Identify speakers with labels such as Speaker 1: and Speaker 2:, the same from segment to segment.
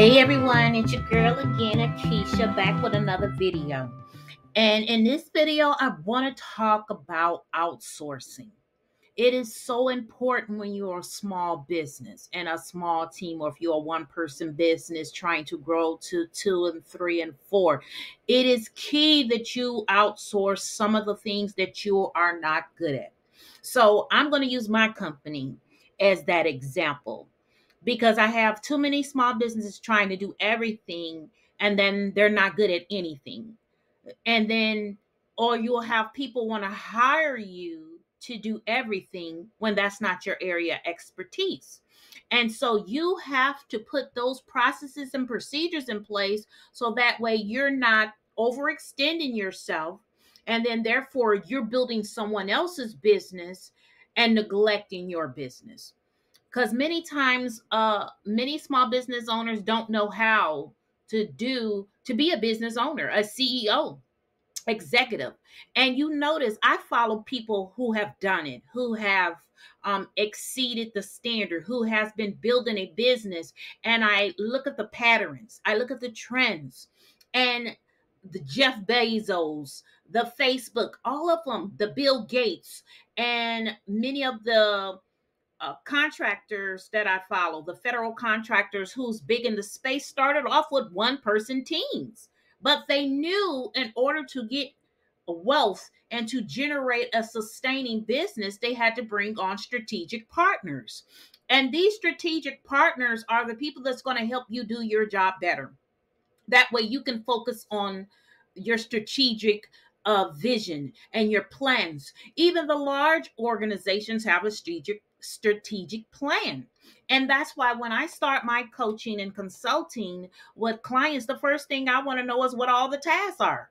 Speaker 1: Hey everyone, it's your girl again, Akiesha, back with another video. And in this video, I want to talk about outsourcing. It is so important when you're a small business and a small team, or if you're a one person business trying to grow to two and three and four. It is key that you outsource some of the things that you are not good at. So I'm going to use my company as that example because I have too many small businesses trying to do everything and then they're not good at anything. And then, or you'll have people want to hire you to do everything when that's not your area expertise. And so you have to put those processes and procedures in place so that way you're not overextending yourself. And then, therefore, you're building someone else's business and neglecting your business because many times uh many small business owners don't know how to do to be a business owner a ceo executive. And you notice i follow people who have done it who have um, exceeded the standard who has been building a business and i look at the patterns i look at the trends and the jeff bezos the facebook all of them the bill gates and many of the uh, contractors that I follow, the federal contractors who's big in the space, started off with one person teams. But they knew in order to get wealth and to generate a sustaining business, they had to bring on strategic partners. And these strategic partners are the people that's going to help you do your job better. That way you can focus on your strategic uh, vision and your plans. Even the large organizations have a strategic strategic plan. And that's why when I start my coaching and consulting with clients, the first thing I want to know is what all the tasks are.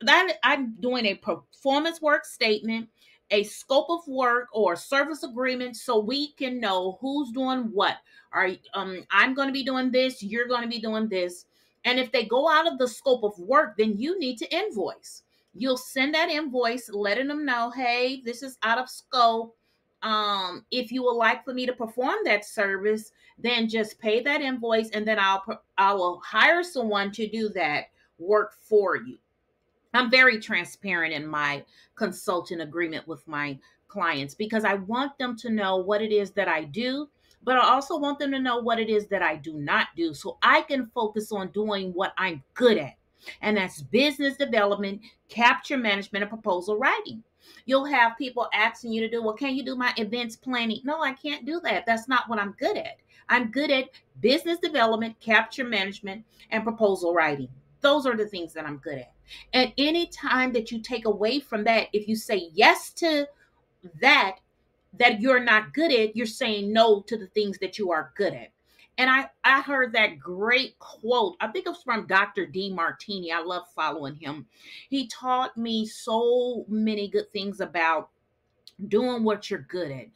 Speaker 1: That I'm doing a performance work statement, a scope of work or service agreement so we can know who's doing what. Are um I'm going to be doing this, you're going to be doing this. And if they go out of the scope of work, then you need to invoice. You'll send that invoice letting them know, "Hey, this is out of scope um if you would like for me to perform that service then just pay that invoice and then i'll i will hire someone to do that work for you. I'm very transparent in my consulting agreement with my clients because i want them to know what it is that i do but i also want them to know what it is that i do not do so i can focus on doing what i'm good at and that's business development capture management and proposal writing You'll have people asking you to do, well, can you do my events planning? No, I can't do that. That's not what I'm good at. I'm good at business development, capture management, and proposal writing. Those are the things that I'm good at. And any time that you take away from that, if you say yes to that, that you're not good at, you're saying no to the things that you are good at. And I, I heard that great quote. I think it was from Dr. Demartini. I love following him. He taught me so many good things about doing what you're good at,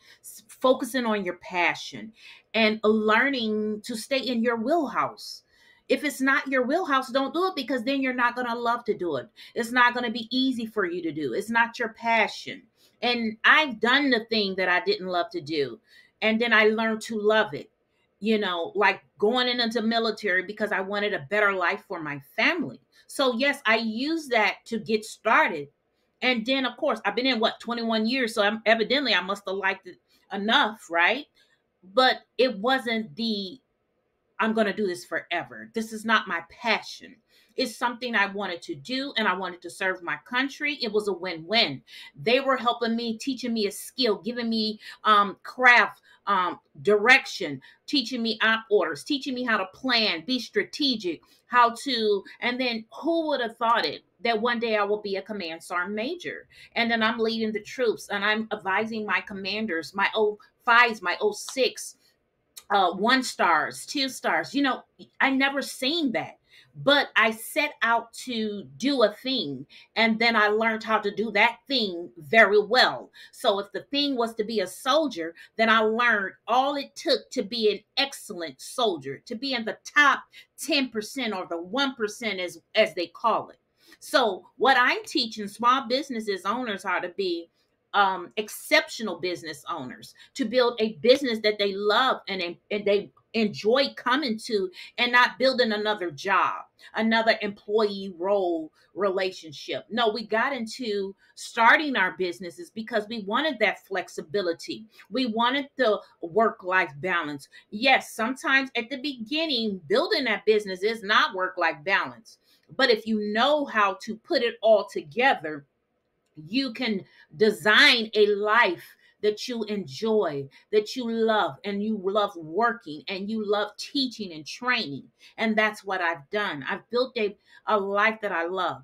Speaker 1: focusing on your passion, and learning to stay in your wheelhouse. If it's not your wheelhouse, don't do it because then you're not going to love to do it. It's not going to be easy for you to do. It's not your passion. And I've done the thing that I didn't love to do. And then I learned to love it you know, like going into military because I wanted a better life for my family. So yes, I used that to get started. And then of course, I've been in what 21 years, so I'm evidently I must have liked it enough, right? But it wasn't the I'm going to do this forever. This is not my passion. It's something I wanted to do and I wanted to serve my country. It was a win win. They were helping me, teaching me a skill, giving me um, craft um, direction, teaching me op orders, teaching me how to plan, be strategic, how to, and then who would have thought it that one day I will be a command sergeant major. And then I'm leading the troops and I'm advising my commanders, my 05s, my 06, uh, one stars, two stars. You know, I never seen that but I set out to do a thing and then I learned how to do that thing very well. So if the thing was to be a soldier, then I learned all it took to be an excellent soldier, to be in the top 10% or the 1% as as they call it. So what I'm teaching small businesses owners how to be um, exceptional business owners to build a business that they love and, and they enjoy coming to and not building another job, another employee role relationship. No, we got into starting our businesses because we wanted that flexibility. We wanted the work life balance. Yes, sometimes at the beginning, building that business is not work life balance. But if you know how to put it all together, you can design a life that you enjoy, that you love, and you love working and you love teaching and training. And that's what I've done. I've built a, a life that I love.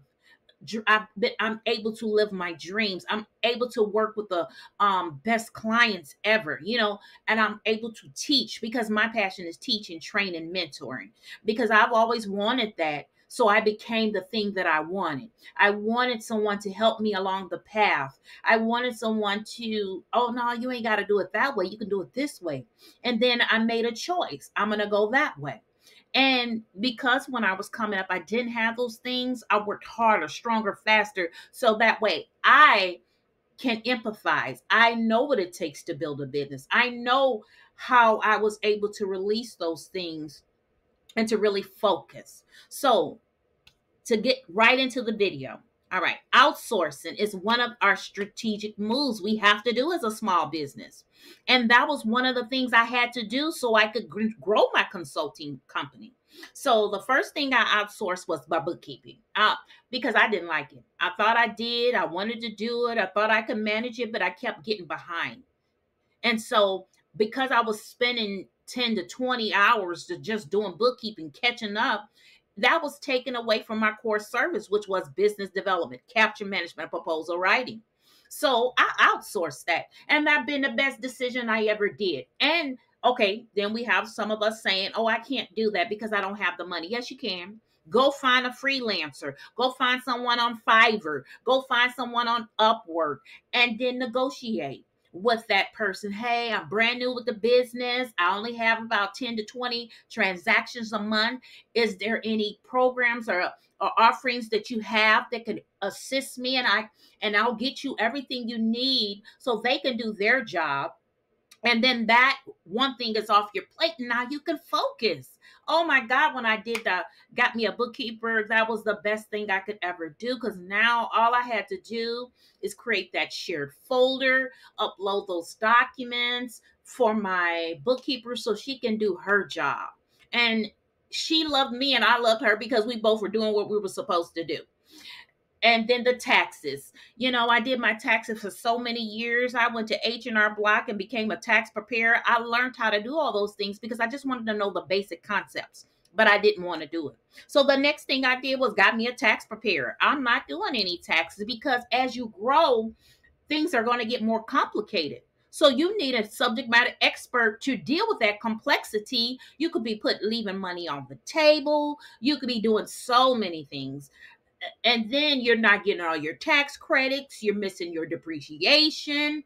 Speaker 1: I've been, I'm able to live my dreams. I'm able to work with the um, best clients ever, you know, and I'm able to teach because my passion is teaching, training, mentoring. Because I've always wanted that so I became the thing that I wanted. I wanted someone to help me along the path. I wanted someone to, oh, no, you ain't got to do it that way. You can do it this way. And then I made a choice. I'm going to go that way. And because when I was coming up, I didn't have those things, I worked harder, stronger, faster. So that way I can empathize. I know what it takes to build a business. I know how I was able to release those things and to really focus. So, to get right into the video, all right, outsourcing is one of our strategic moves we have to do as a small business. And that was one of the things I had to do so I could grow my consulting company. So the first thing I outsourced was my bookkeeping uh, because I didn't like it. I thought I did. I wanted to do it. I thought I could manage it, but I kept getting behind. And so because I was spending 10 to 20 hours to just doing bookkeeping, catching up, that was taken away from my core service, which was business development, capture management, proposal writing. So I outsourced that. And that been the best decision I ever did. And okay, then we have some of us saying, oh, I can't do that because I don't have the money. Yes, you can. Go find a freelancer. Go find someone on Fiverr. Go find someone on Upwork and then negotiate with that person. Hey, I'm brand new with the business. I only have about 10 to 20 transactions a month. Is there any programs or, or offerings that you have that could assist me and I and I'll get you everything you need so they can do their job and then that one thing is off your plate and now you can focus. Oh my god when i did that got me a bookkeeper that was the best thing i could ever do because now all i had to do is create that shared folder upload those documents for my bookkeeper so she can do her job. And she loved me and i loved her because we both were doing what we were supposed to do and then the taxes. You know i did my taxes for so many years. I went to h&r block and became a tax preparer. I learned how to do all those things because i just wanted to know the basic concepts but i didn't want to do it. So the next thing i did was got me a tax preparer. I'm not doing any taxes because as you grow things are going to get more complicated. So you need a subject matter expert to deal with that complexity. You could be put leaving money on the table. You could be doing so many things and then you're not getting all your tax credits, you're missing your depreciation.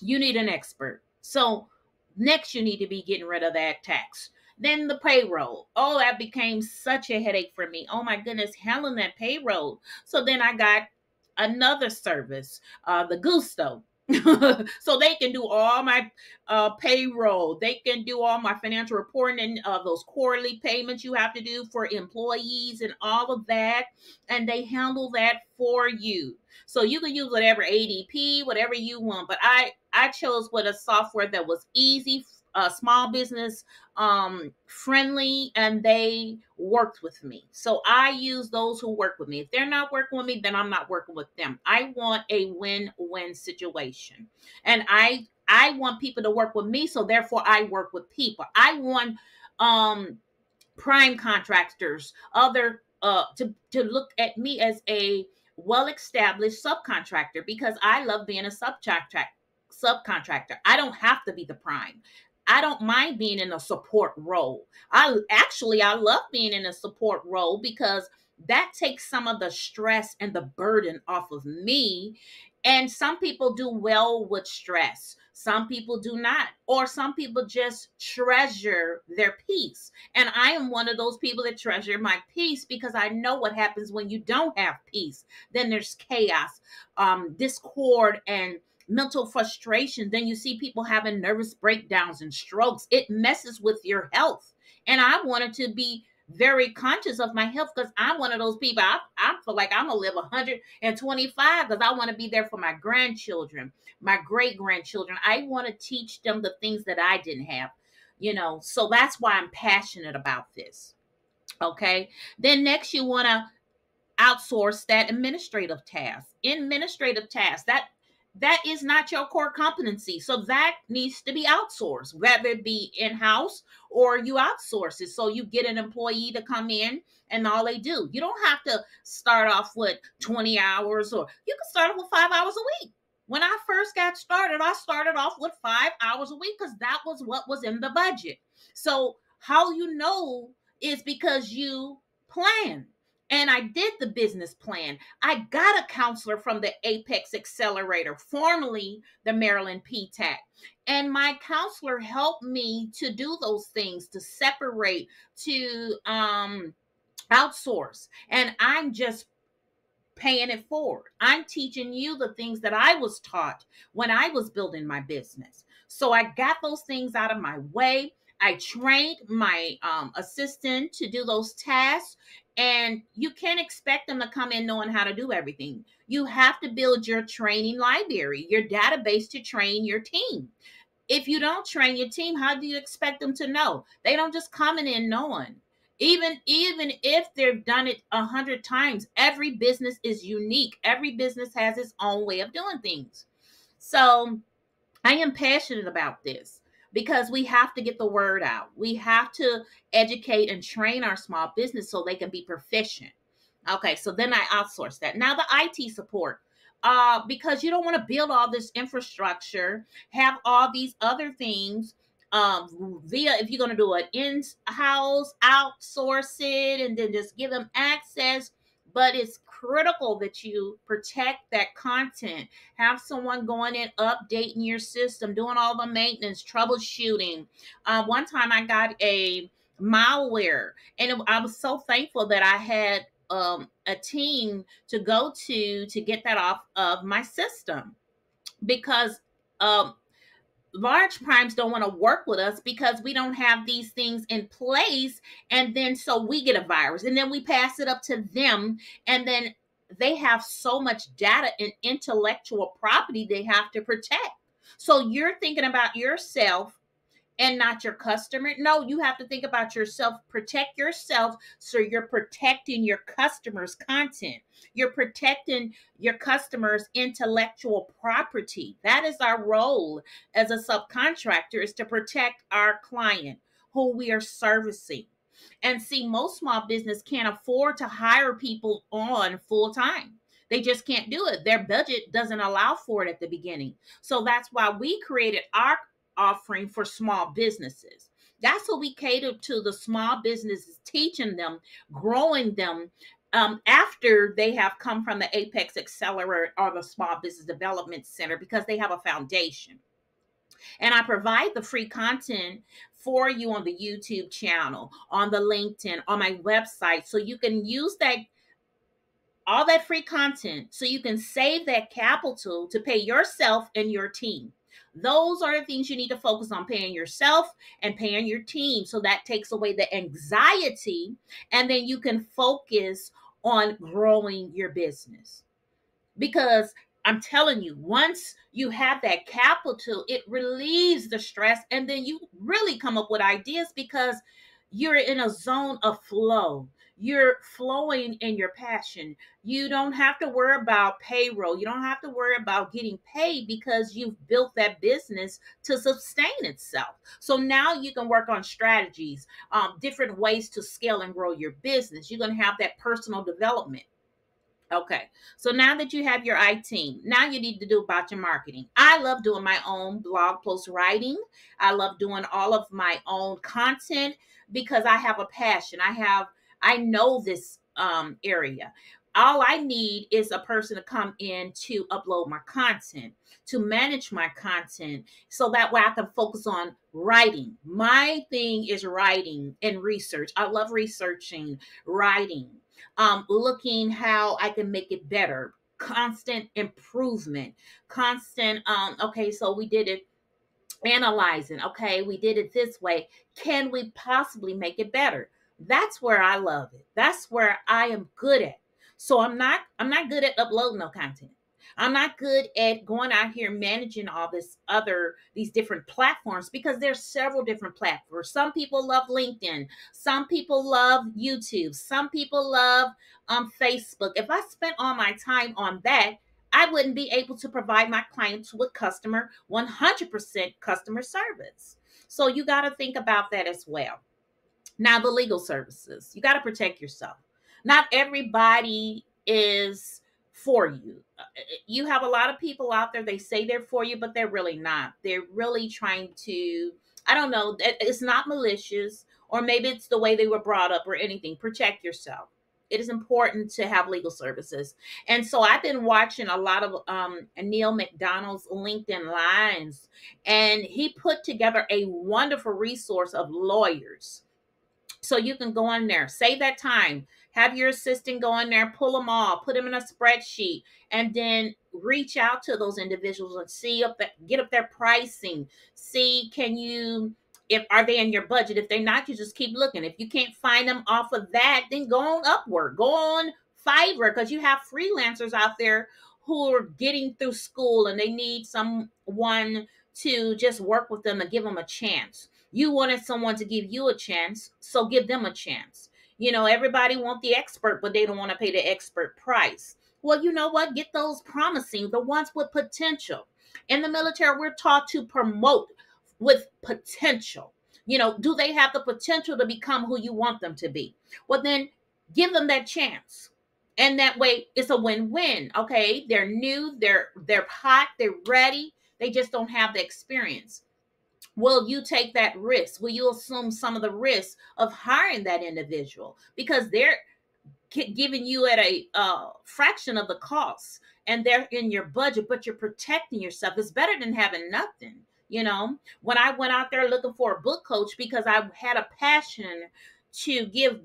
Speaker 1: You need an expert. So, next, you need to be getting rid of that tax. Then the payroll. Oh, that became such a headache for me. Oh my goodness, handling that payroll. So then I got another service, uh, the Gusto. so they can do all my uh, payroll. They can do all my financial reporting and uh, those quarterly payments you have to do for employees and all of that. And they handle that for you. So you can use whatever ADP, whatever you want. But I I chose what a software that was easy uh, small business um, friendly and they worked with me. So I use those who work with me. If they're not working with me, then I'm not working with them. I want a win-win situation. And I I want people to work with me, so therefore I work with people. I want um prime contractors, other uh to to look at me as a well-established subcontractor because I love being a subcontractor subcontractor. I don't have to be the prime. I don't mind being in a support role. I actually I love being in a support role because that takes some of the stress and the burden off of me. And some people do well with stress. Some people do not. Or some people just treasure their peace. And I am one of those people that treasure my peace because I know what happens when you don't have peace. Then there's chaos, um, discord, and mental frustration. Then you see people having nervous breakdowns and strokes. It messes with your health. And I wanted to be very conscious of my health because I'm one of those people. I, I feel like I'm gonna live 125 because I want to be there for my grandchildren, my great grandchildren. I want to teach them the things that I didn't have, you know. So that's why I'm passionate about this. Okay. Then next, you want to outsource that administrative task. Administrative task that that is not your core competency. So that needs to be outsourced, whether it be in house or you outsource it. So you get an employee to come in and all they do. You don't have to start off with 20 hours or you can start off with five hours a week. When I first got started, I started off with five hours a week because that was what was in the budget. So, how you know is because you plan and I did the business plan. I got a counselor from the Apex Accelerator, formerly the Maryland PTAC. And my counselor helped me to do those things, to separate, to um, outsource. And I'm just paying it forward. I'm teaching you the things that I was taught when I was building my business. So I got those things out of my way. I trained my um, assistant to do those tasks, and you can't expect them to come in knowing how to do everything. You have to build your training library, your database to train your team. If you don't train your team, how do you expect them to know? They don't just come in knowing. Even even if they've done it a hundred times, every business is unique. Every business has its own way of doing things. So I am passionate about this because we have to get the word out. We have to educate and train our small business so they can be proficient. Okay, so then I outsource that. Now the IT support. Uh, because you don't want to build all this infrastructure, have all these other things um via if you're going to do it in-house outsource it and then just give them access but it's critical that you protect that content. Have someone going in, updating your system, doing all the maintenance, troubleshooting. Uh, one time I got a malware, and it, I was so thankful that I had um, a team to go to to get that off of my system because um, large primes don't want to work with us because we don't have these things in place and then so we get a virus and then we pass it up to them and then they have so much data and intellectual property they have to protect. So you're thinking about yourself and not your customer. No, you have to think about yourself. Protect yourself so you're protecting your customers' content. You're protecting your customers' intellectual property. That is our role as a subcontractor is to protect our client who we are servicing. And see, most small business can't afford to hire people on full time. They just can't do it. Their budget doesn't allow for it at the beginning. So that's why we created our offering for small businesses. That's what we cater to the small businesses, teaching them, growing them um, after they have come from the Apex Accelerator or the Small Business Development Center because they have a foundation. And I provide the free content for you on the YouTube channel, on the LinkedIn, on my website. So you can use that all that free content so you can save that capital to pay yourself and your team. Those are the things you need to focus on paying yourself and paying your team. So that takes away the anxiety, and then you can focus on growing your business. Because I'm telling you, once you have that capital, it relieves the stress, and then you really come up with ideas because you're in a zone of flow you're flowing in your passion. You don't have to worry about payroll. You don't have to worry about getting paid because you've built that business to sustain itself. So now you can work on strategies, um, different ways to scale and grow your business. You're going to have that personal development. Okay, so now that you have your I team, now you need to do about your marketing. I love doing my own blog post writing. I love doing all of my own content because I have a passion. I have I know this um, area. All I need is a person to come in to upload my content, to manage my content, so that way I can focus on writing. My thing is writing and research. I love researching, writing, um, looking how I can make it better, constant improvement, constant, um, okay, so we did it analyzing, okay, we did it this way. Can we possibly make it better? That's where I love it. That's where I am good at. So I'm not I'm not good at uploading no content. I'm not good at going out here managing all this other these different platforms because there's several different platforms. Some people love LinkedIn, some people love YouTube, some people love um Facebook. If I spent all my time on that, I wouldn't be able to provide my clients with customer 100% customer service. So you got to think about that as well. Now the legal services, you got to protect yourself. Not everybody is for you. Uh, you have a lot of people out there, they say they're for you, but they're really not. They're really trying to, I don't know, it's not malicious, or maybe it's the way they were brought up or anything. Protect yourself. It is important to have legal services. And so I've been watching a lot of um, Neil McDonald's LinkedIn Lines, and he put together a wonderful resource of lawyers. So you can go on there, save that time, have your assistant go in there, pull them all, put them in a spreadsheet, and then reach out to those individuals and see up that get up their pricing. See, can you if are they in your budget? If they're not, you just keep looking. If you can't find them off of that, then go on Upwork, go on Fiverr, because you have freelancers out there who are getting through school and they need someone to just work with them and give them a chance. You wanted someone to give you a chance, so give them a chance. You know, everybody want the expert, but they don't want to pay the expert price. Well, you know what? Get those promising, the ones with potential. In the military, we're taught to promote with potential. You know, do they have the potential to become who you want them to be? Well, then give them that chance. And that way it's a win-win. Okay. They're new, they're they're hot, they're ready. They just don't have the experience will you take that risk? Will you assume some of the risk of hiring that individual because they're giving you at a uh, fraction of the cost and they're in your budget, but you're protecting yourself? It's better than having nothing. You know, when I went out there looking for a book coach because I had a passion to give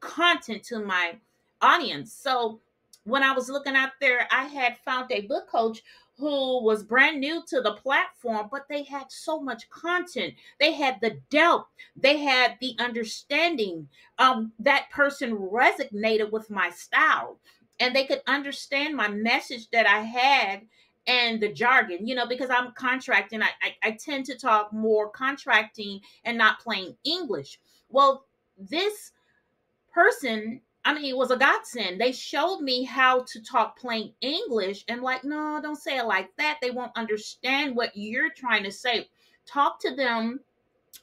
Speaker 1: content to my audience. So when I was looking out there, I had found a book coach who was brand new to the platform, but they had so much content. They had the depth, they had the understanding. Um, that person resonated with my style, and they could understand my message that I had and the jargon, you know, because I'm contracting, I, I, I tend to talk more contracting and not plain English. Well, this person I mean, it was a godsend. They showed me how to talk plain English and, like, no, don't say it like that. They won't understand what you're trying to say. Talk to them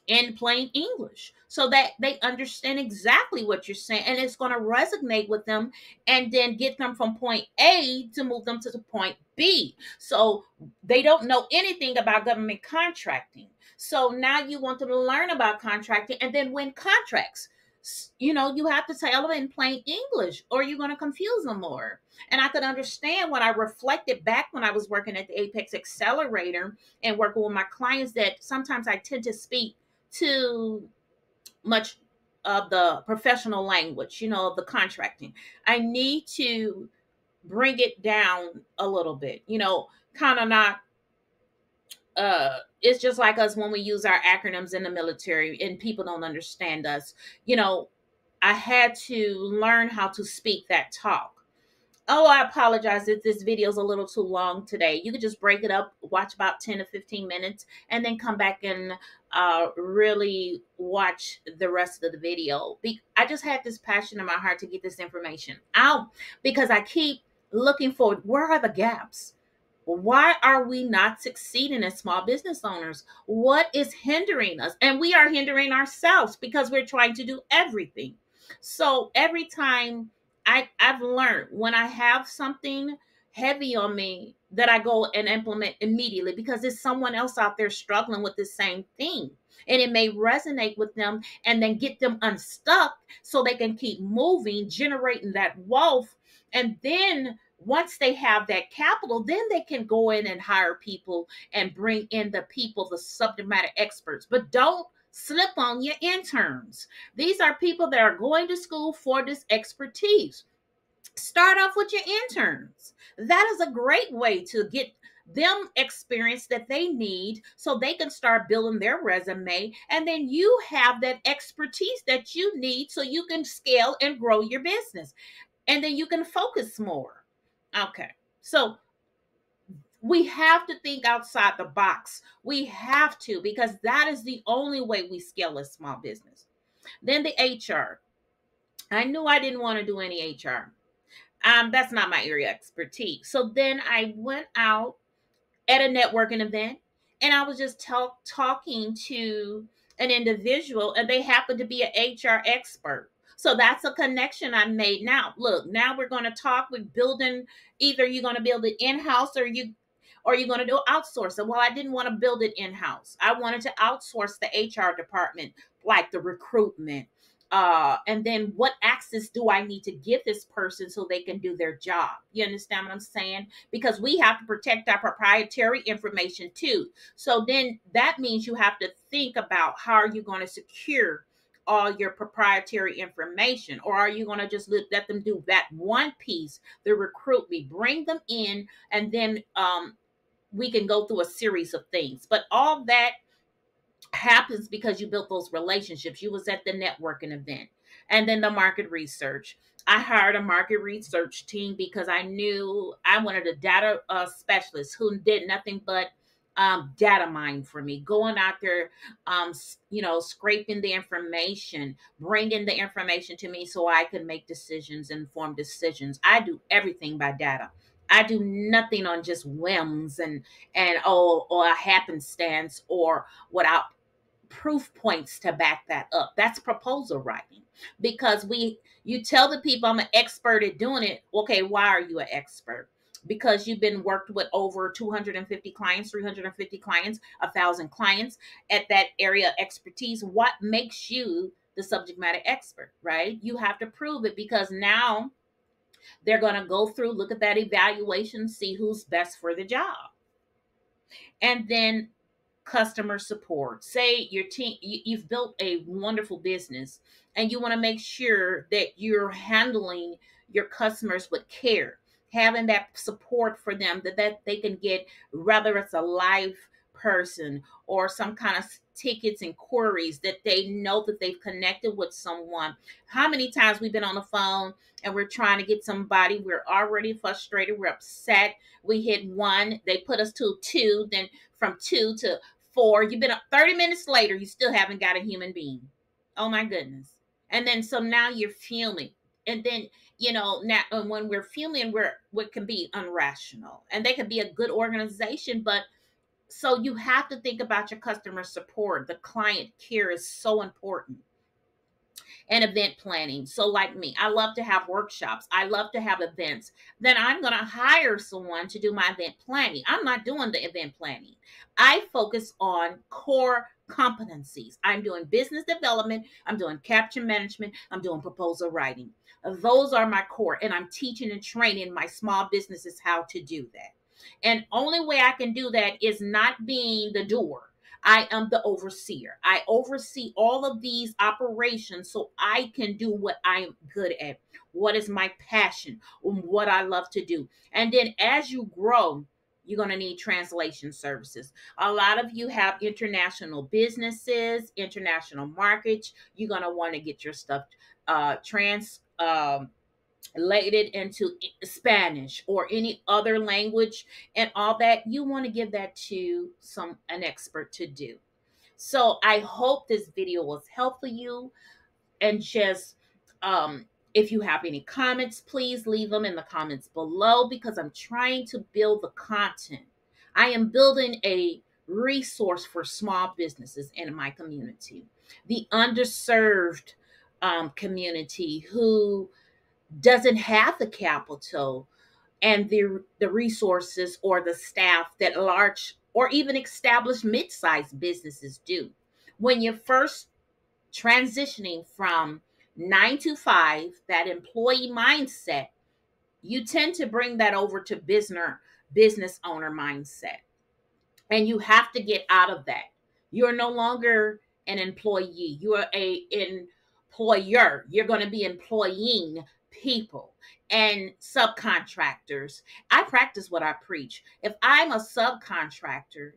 Speaker 1: in plain English so that they understand exactly what you're saying and it's going to resonate with them and then get them from point A to move them to the point B. So they don't know anything about government contracting. So now you want them to learn about contracting and then win contracts you know, you have to tell them in plain English or you're going to confuse them more. And I could understand when I reflected back when I was working at the Apex Accelerator and working with my clients that sometimes I tend to speak too much of the professional language, you know, of the contracting. I need to bring it down a little bit, you know, kind of not uh it's just like us when we use our acronyms in the military and people don't understand us. You know i had to learn how to speak that talk. Oh i apologize if this video is a little too long today. You could just break it up watch about 10 to 15 minutes and then come back and uh, really watch the rest of the video. Be- i just had this passion in my heart to get this information out because i keep looking for where are the gaps why are we not succeeding as small business owners? What is hindering us? And we are hindering ourselves because we're trying to do everything. So every time I, I've learned when I have something heavy on me that I go and implement immediately because there's someone else out there struggling with the same thing. And it may resonate with them and then get them unstuck so they can keep moving, generating that wealth. And then once they have that capital, then they can go in and hire people and bring in the people, the subject matter experts. But don't slip on your interns. These are people that are going to school for this expertise. Start off with your interns. that is a great way to get them experience that they need so they can start building their resume and then you have that expertise that you need so you can scale and grow your business and then you can focus more okay. So we have to think outside the box. We have to because that is the only way we scale a small business. Then the hr i knew i didn't want to do any hr um, that's not my area expertise. So then i went out at a networking event and I was just talk, talking to an individual and they happened to be an HR expert. So that's a connection I made now. Look, now we're going to talk with building either you're going to build it in-house or you or you're going to do outsource it. Well, I didn't want to build it in-house. I wanted to outsource the HR department, like the recruitment, uh, and then what access do I need to give this person so they can do their job? You understand what I'm saying? Because we have to protect our proprietary information too. So then that means you have to think about how are you going to secure all your proprietary information or are you going to just let, them do that one piece the recruit me bring them in and then um, we can go through a series of things but all that happens because you built those relationships. You was at the networking event and then the market research. I hired a market research team because I knew I wanted a data uh, specialist who did nothing but um, data mine for me, going out there, um, you know, scraping the information, bringing the information to me so I can make decisions, informed decisions. I do everything by data. I do nothing on just whims and and oh or a happenstance or without proof points to back that up. That's proposal writing because we you tell the people I'm an expert at doing it. Okay, why are you an expert? Because you've been worked with over 250 clients, 350 clients, a thousand clients at that area expertise. What makes you the subject matter expert, right? You have to prove it because now they're going to go through, look at that evaluation, see who's best for the job. And then customer support. Say your team, you, have built a wonderful business and you want to make sure that you're handling your customers with care, having that support for them that, that they can get, whether it's a live person or some kind of tickets and queries that they know that they've connected with someone. How many times we've been on the phone and we're trying to get somebody, we're already frustrated, we're upset. We hit one, they put us to two, then from two to four, you've been up 30 minutes later, you still haven't got a human being. Oh my goodness. And then so now you're fuming. And then, you know, now um, when we're fuming, we're what can be unrational. And they could be a good organization, but so you have to think about your customer support. The client care is so important and event planning. So, like me, I love to have workshops, I love to have events. Then I'm going to hire someone to do my event planning. I'm not doing the event planning, I focus on core competencies. I'm doing business development, I'm doing capture management, I'm doing proposal writing. Those are my core, and I'm teaching and training my small businesses how to do that. And only way I can do that is not being the doer. I am the overseer. I oversee all of these operations so I can do what I'm good at, what is my passion, what I love to do. And then as you grow, you're going to need translation services. A lot of you have international businesses, international markets. You're going to want to get your stuff uh, trans. Um, it into Spanish or any other language and all that, you want to give that to some an expert to do. So I hope this video was helpful you and just um if you have any comments, please leave them in the comments below because I'm trying to build the content. I am building a resource for small businesses in my community, the underserved um, community who doesn't have the capital and the the resources or the staff that large or even established mid-sized businesses do. When you're first transitioning from 9 to 5, that employee mindset, you tend to bring that over to business business owner mindset. And you have to get out of that. You're no longer an employee. You are a employer. You're going to be employing people and subcontractors. I practice what I preach. If I'm a subcontractor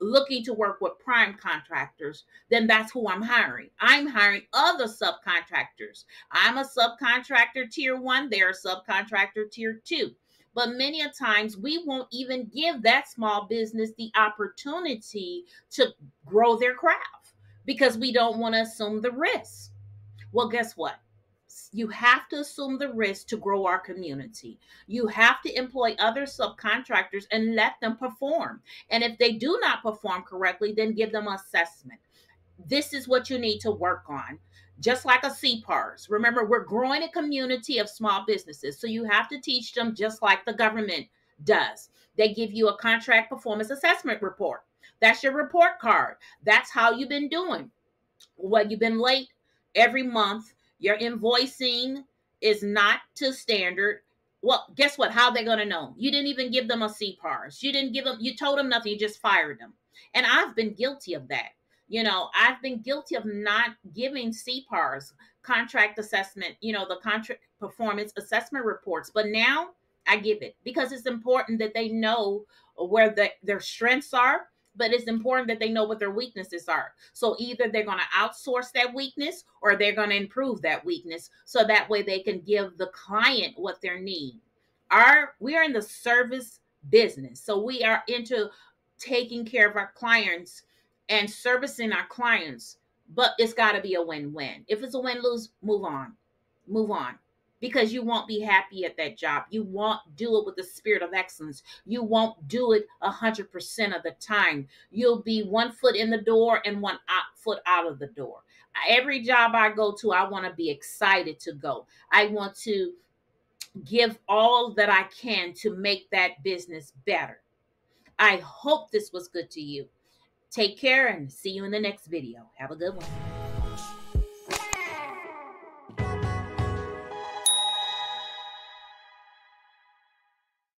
Speaker 1: looking to work with prime contractors, then that's who I'm hiring. I'm hiring other subcontractors. I'm a subcontractor tier one, they're a subcontractor tier two. But many a times we won't even give that small business the opportunity to grow their craft because we don't want to assume the risk. Well, guess what? You have to assume the risk to grow our community. You have to employ other subcontractors and let them perform. And if they do not perform correctly, then give them assessment. This is what you need to work on just like a CPARS. Remember, we're growing a community of small businesses. So you have to teach them just like the government does. They give you a contract performance assessment report. That's your report card. That's how you've been doing. Well, you've been late every month. Your invoicing is not to standard. Well, guess what? How they going to know? You didn't even give them a CPARS. You didn't give them, you told them nothing. You just fired them. And I've been guilty of that. You know, I've been guilty of not giving CPARs, contract assessment, you know, the contract performance assessment reports. But now I give it because it's important that they know where the, their strengths are, but it's important that they know what their weaknesses are. So either they're going to outsource that weakness or they're going to improve that weakness so that way they can give the client what they need. Our we are in the service business. So we are into taking care of our clients and servicing our clients, but it's got to be a win win. If it's a win lose, move on. Move on. Because you won't be happy at that job. You won't do it with the spirit of excellence. You won't do it 100% of the time. You'll be one foot in the door and one foot out of the door. Every job I go to, I want to be excited to go. I want to give all that I can to make that business better. I hope this was good to you. Take care and see you in the next video. Have a good one.